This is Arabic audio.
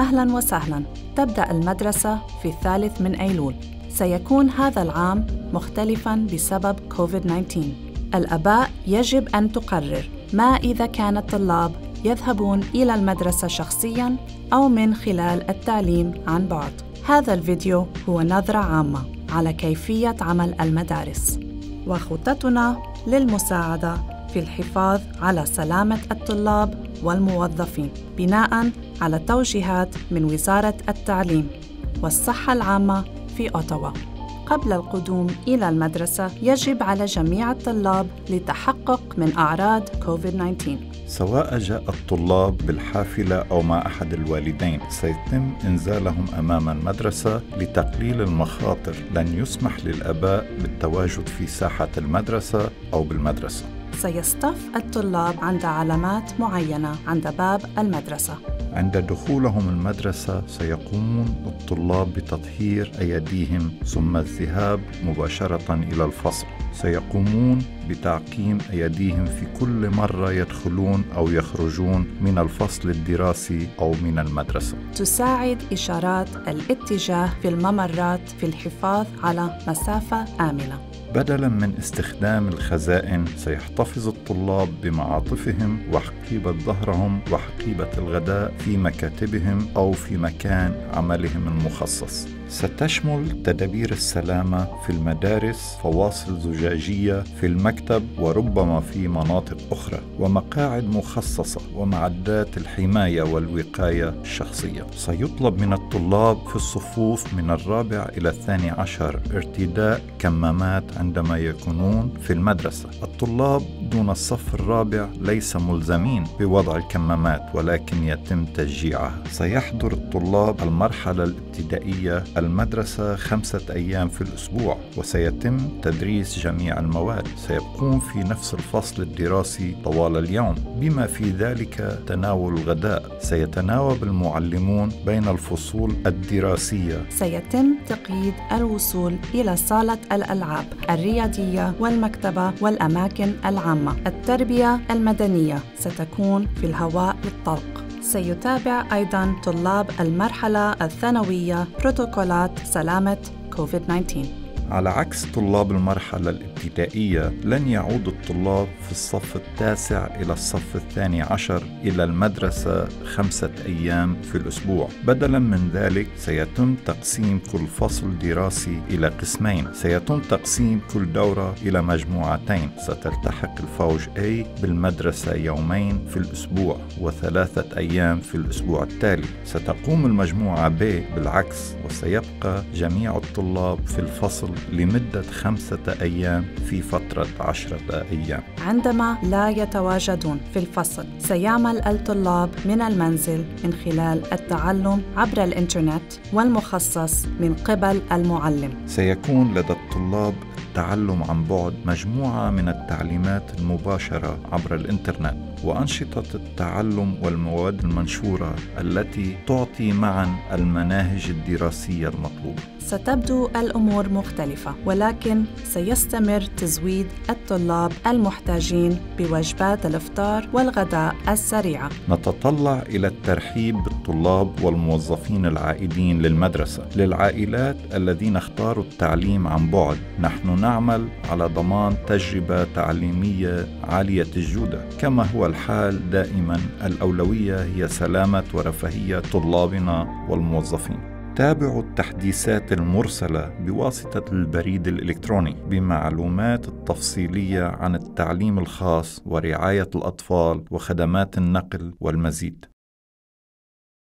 أهلا وسهلا. تبدأ المدرسة في الثالث من أيلول. سيكون هذا العام مختلفا بسبب كوفيد-19 الآباء يجب أن تقرر ما إذا كان الطلاب يذهبون إلى المدرسة شخصياً أو من خلال التعليم عن بعد. هذا الفيديو هو نظرة عامة على كيفية عمل المدارس. وخطتنا للمساعدة في الحفاظ على سلامة الطلاب والموظفين بناء على توجيهات من وزارة التعليم والصحة العامة في أوتاوا. قبل القدوم إلى المدرسة يجب على جميع الطلاب للتحقق من أعراض كوفيد-19 سواء جاء الطلاب بالحافلة أو مع أحد الوالدين سيتم إنزالهم أمام المدرسة لتقليل المخاطر. لن يسمح للآباء بالتواجد في ساحة المدرسة أو بالمدرسة. سيصطف الطلاب عند علامات معينة عند باب المدرسة. عند دخولهم المدرسة سيقومون الطلاب بتطهير أيديهم ثم الذهاب مباشرة إلى الفصل. سيقومون بتعقيم أيديهم في كل مرة يدخلون أو يخرجون من الفصل الدراسي أو من المدرسة. تساعد إشارات الاتجاه في الممرات في الحفاظ على مسافة آمنة. بدلا من استخدام الخزائن سيحتفظ الطلاب بمعاطفهم وحقيبة ظهرهم وحقيبة الغداء في مكاتبهم أو في مكان عملهم المخصص. ستشمل تدابير السلامة في المدارس فواصل زجاجية في المكتب وربما في مناطق أخرى ومقاعد مخصصة ومعدات الحماية والوقاية الشخصية. سيطلب من الطلاب في الصفوف من الرابع إلى الثاني عشر ارتداء كمامات عندما يكونون في المدرسة. الطلاب دون الصف الرابع ليس ملزمين بوضع الكمامات ولكن يتم تشجيعها. سيحضر الطلاب المرحلة الابتدائية المدرسة خمسة أيام في الأسبوع وسيتم تدريس جميع المواد. سيبقون في نفس الفصل الدراسي طوال اليوم. بما في ذلك تناول الغداء. سيتناوب المعلمون بين الفصول الدراسية. سيتم تقييد الوصول إلى صالة الألعاب الرياضية والمكتبة والأماكن العامة. التربية المدنية ستكون في الهواء الطلق. سيتابع أيضا طلاب المرحلة الثانوية بروتوكولات سلامة كوفيد-19 على عكس طلاب المرحلة الابتدائية لن يعود الطلاب في الصف التاسع إلى الصف الثاني عشر إلى المدرسة خمسة أيام في الأسبوع. بدلا من ذلك سيتم تقسيم كل فصل دراسي إلى قسمين. سيتم تقسيم كل دورة إلى مجموعتين. ستلتحق الفوج A بالمدرسة يومين في الأسبوع وثلاثة أيام في الأسبوع التالي. ستقوم المجموعة B بالعكس وسيبقى جميع الطلاب في الفصل لمدة خمسة أيام في فترة عشرة أيام. عندما لا يتواجدون في الفصل سيعمل الطلاب من المنزل من خلال التعلم عبر الإنترنت والمخصص من قبل المعلم. سيكون لدى الطلاب التعلم عن بعد مجموعة من التعليمات المباشرة عبر الإنترنت. وأنشطة التعلم والمواد المنشورة التي تعطي معا المناهج الدراسية المطلوبة. ستبدو الأمور مختلفة ولكن سيستمر تزويد الطلاب المحتاجين بوجبات الإفطار والغداء السريعة. نتطلع إلى الترحيب بالطلاب والموظفين العائدين للمدرسة للعائلات الذين اختاروا التعليم عن بعد. نحن نعمل على ضمان تجربة تعليمية عالية الجودة كما هو الحال دائما الأولوية هي سلامة ورفاهية طلابنا والموظفين. تابعوا التحديثات المرسلة بواسطة البريد الإلكتروني بمعلومات التفصيلية عن التعليم الخاص ورعاية الأطفال وخدمات النقل والمزيد.